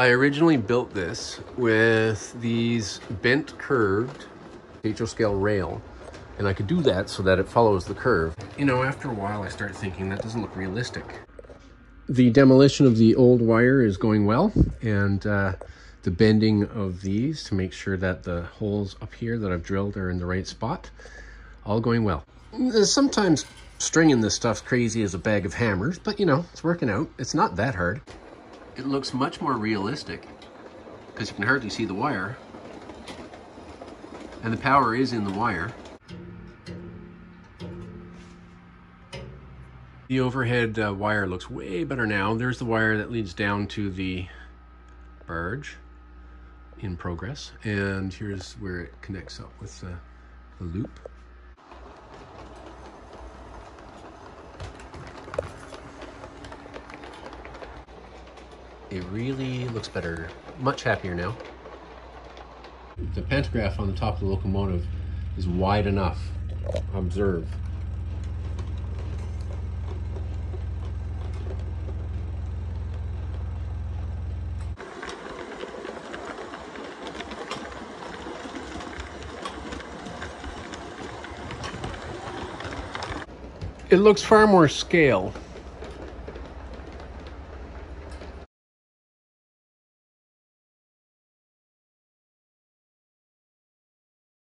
I originally built this with these bent curved HO scale rail and I could do that so that it follows the curve. You know, after a while I start thinking that doesn't look realistic. The demolition of the old wire is going well and uh, the bending of these to make sure that the holes up here that I've drilled are in the right spot, all going well. Sometimes stringing this stuff's crazy as a bag of hammers, but you know, it's working out. It's not that hard. It looks much more realistic because you can hardly see the wire and the power is in the wire. The overhead uh, wire looks way better now. There's the wire that leads down to the barge in progress. And here's where it connects up with the, the loop. It really looks better. Much happier now. The pantograph on the top of the locomotive is wide enough. Observe. It looks far more scale